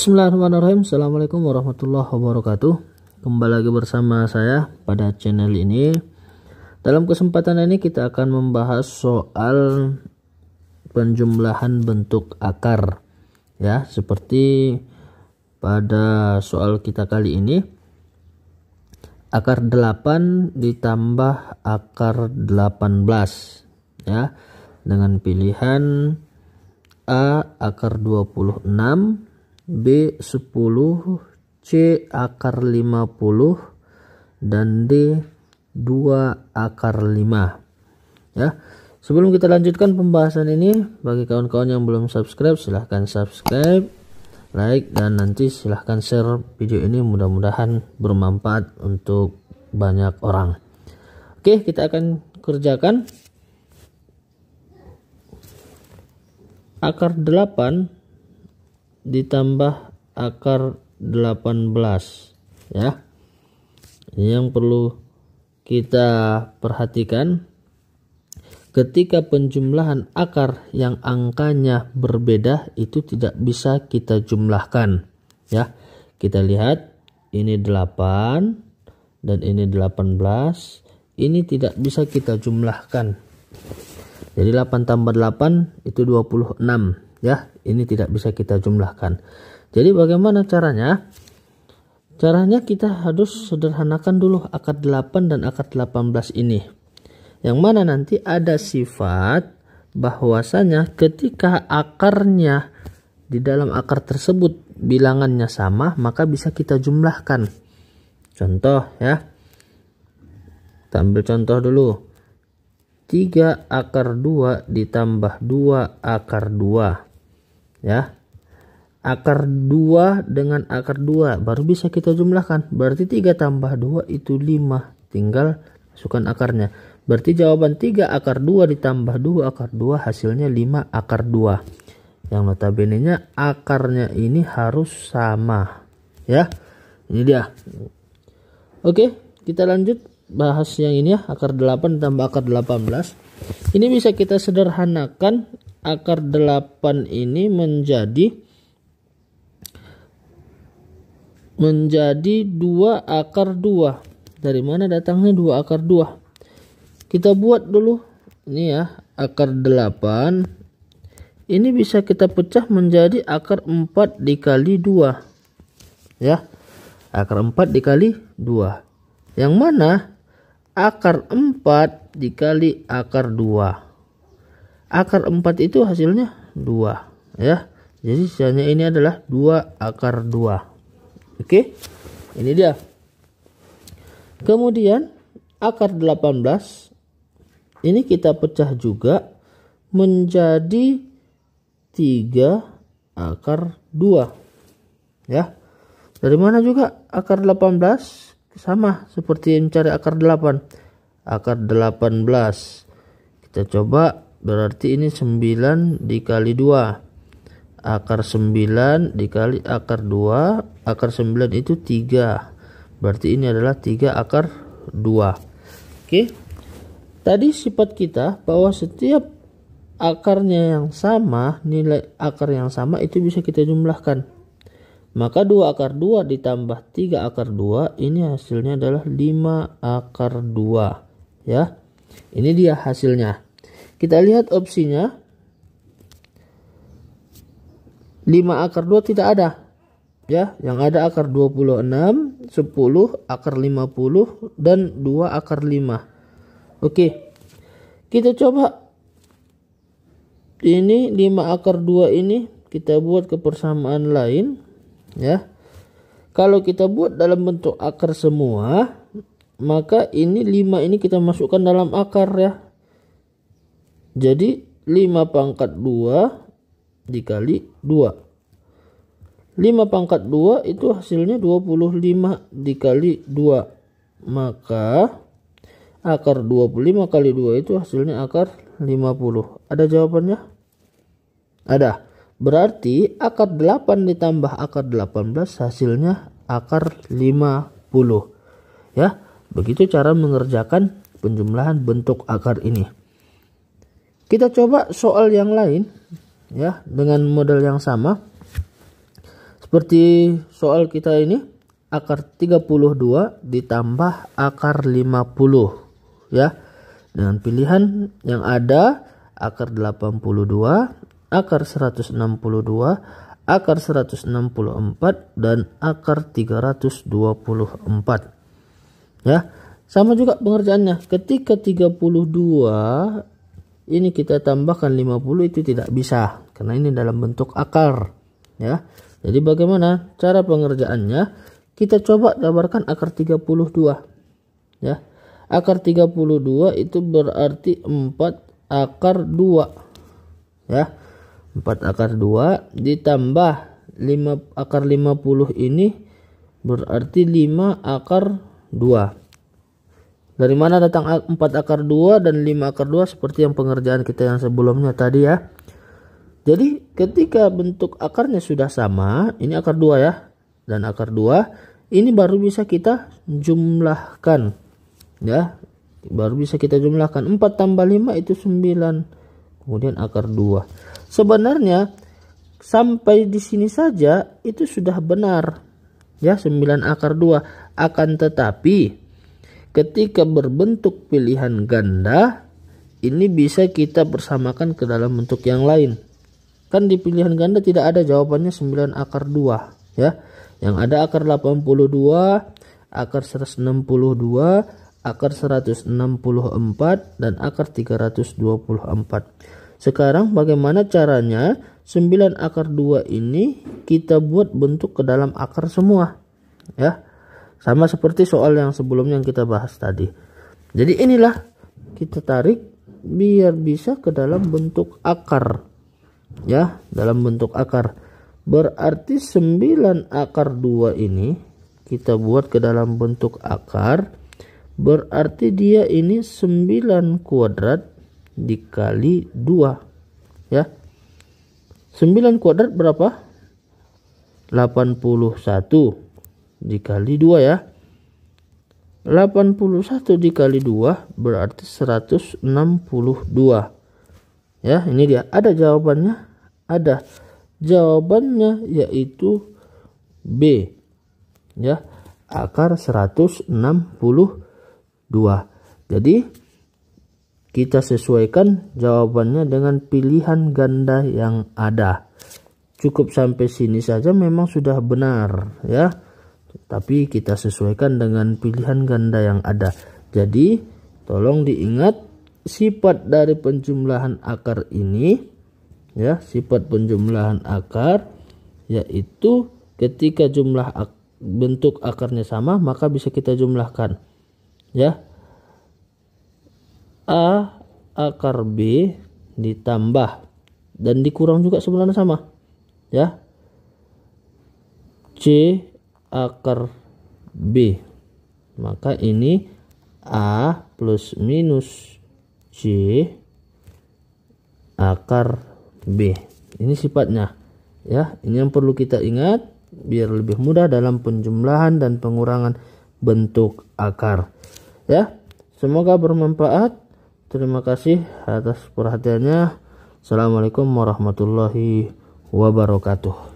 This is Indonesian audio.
Bismillahirrahmanirrahim. Assalamualaikum warahmatullahi wabarakatuh. Kembali lagi bersama saya pada channel ini. Dalam kesempatan ini kita akan membahas soal penjumlahan bentuk akar Ya. Seperti pada soal kita kali ini Akar 8 ditambah akar 18 Ya. Dengan pilihan A akar 26 B 10 C akar 50 dan D 2 akar 5 ya sebelum kita lanjutkan pembahasan ini bagi kawan-kawan yang belum subscribe silahkan subscribe like dan nanti silahkan share video ini. Mudah-mudahan bermanfaat untuk banyak orang. Oke kita akan kerjakan akar 8 ditambah akar 18 ya. Yang perlu kita perhatikan. Ketika penjumlahan akar yang angkanya berbeda itu tidak bisa kita jumlahkan ya. Kita lihat ini 8 dan ini 18 ini tidak bisa kita jumlahkan. Jadi 8 tambah 8 itu 26 ya ini tidak bisa kita jumlahkan. Jadi bagaimana caranya? Caranya kita harus sederhanakan dulu akar 8 dan akar 18 ini. Yang mana nanti ada sifat bahwasanya ketika akarnya di dalam akar tersebut bilangannya sama maka bisa kita jumlahkan. Contoh ya. Kita ambil contoh dulu. 3 akar 2 ditambah 2 akar 2 ya. Akar 2 dengan akar 2 baru bisa kita jumlahkan. Berarti 3 tambah 2 itu 5 tinggal masukkan akarnya. Berarti jawaban 3 akar 2 ditambah 2 akar 2 hasilnya 5 akar 2 yang notabene nya akarnya ini harus sama. Ya. Ini dia. Oke kita lanjut bahas yang ini ya. Akar 8 ditambah akar 18 ini bisa kita sederhanakan akar 8 ini menjadi menjadi 2 akar 2 dari mana datangnya 2 akar 2 kita buat dulu. Ini ya akar 8 ini bisa kita pecah menjadi akar 4 dikali 2 ya akar 4 dikali 2 yang mana? Akar 4 dikali akar 2 akar 4 itu hasilnya 2 ya. Jadi sisanya ini adalah 2 akar 2 oke ini dia. Kemudian akar 18 ini kita pecah juga menjadi 3 akar 2 ya. Dari mana juga? Akar 18 sama seperti mencari akar 8 akar 18 kita coba berarti ini 9 dikali 2 akar 9 dikali akar 2 akar 9 itu 3 berarti ini adalah 3 akar 2 oke. Tadi sifat kita bahwa setiap akarnya yang sama nilai akar yang sama itu bisa kita jumlahkan. Maka 2 akar 2 ditambah 3 akar 2 ini hasilnya adalah 5 akar 2 ya. Ini dia hasilnya kita lihat opsinya. 5 akar 2 tidak ada. Ya, yang ada akar 26, 10, akar 50 dan 2 akar 5. Oke. Kita coba ini 5 akar 2 ini kita buat kepersamaan lain ya. Kalau kita buat dalam bentuk akar semua, maka ini 5 ini kita masukkan dalam akar ya. Jadi 5 pangkat 2 dikali 2. 5 pangkat 2 itu hasilnya 25 dikali 2. Maka akar 25 kali 2 itu hasilnya akar 50. Ada jawabannya? Ada. Berarti akar 8 ditambah akar 18 hasilnya akar 50. Ya, begitu cara mengerjakan penjumlahan bentuk akar ini. Kita coba soal yang lain ya dengan model yang sama. seperti soal kita ini akar 32 ditambah akar 50 ya. Dengan pilihan yang ada akar 82 akar 162 akar 164 dan akar 324 ya. Sama juga pengerjaannya. Ketika 32 ini kita tambahkan 50 itu tidak bisa karena ini dalam bentuk akar ya. Jadi bagaimana cara pengerjaannya? Kita coba gambarkan akar 32 ya. Akar 32 itu berarti 4 akar 2 ya. 4 akar 2 ditambah 5 akar 50 ini berarti 5 akar 2 dari mana datang 4 akar 2 dan 5 akar 2 seperti yang pengerjaan kita yang sebelumnya tadi ya. Jadi ketika bentuk akarnya sudah sama ini akar 2 ya dan akar 2 ini baru bisa kita jumlahkan ya. Baru bisa kita jumlahkan. 4 tambah 5 itu 9 kemudian akar 2 sebenarnya sampai di sini saja itu sudah benar ya 9 akar 2 akan tetapi ketika berbentuk pilihan ganda ini bisa kita bersamakan ke dalam bentuk yang lain kan di pilihan ganda tidak ada jawabannya 9 akar 2 ya yang ada akar 82, akar 162, akar 164, dan akar 324. Sekarang bagaimana caranya 9 akar 2 ini kita buat bentuk ke dalam akar semua. Ya. Sama seperti soal yang sebelumnya yang kita bahas tadi. Jadi inilah kita tarik biar bisa ke dalam bentuk akar. Ya, dalam bentuk akar. Berarti 9 akar 2 ini kita buat ke dalam bentuk akar. Berarti dia ini 9 kuadrat dikali 2. Ya. 9 kuadrat berapa? 81 dikali 2 ya. 81 dikali 2 berarti 162. Ya, ini dia. Ada jawabannya? Ada. Jawabannya yaitu B. Ya, akar 162. Jadi kita sesuaikan jawabannya dengan pilihan ganda yang ada. Cukup sampai sini saja memang sudah benar ya. Tapi kita sesuaikan dengan pilihan ganda yang ada. Jadi tolong diingat sifat dari penjumlahan akar ini ya sifat penjumlahan akar yaitu ketika jumlah ak bentuk akarnya sama maka bisa kita jumlahkan ya A akar B ditambah dan dikurang juga sebenarnya sama ya C akar B maka ini A plus minus C akar B. Ini sifatnya. Ya, ini yang perlu kita ingat biar lebih mudah dalam penjumlahan dan pengurangan bentuk akar. Ya, semoga bermanfaat. Terima kasih atas perhatiannya. Assalamualaikum warahmatullahi wabarakatuh.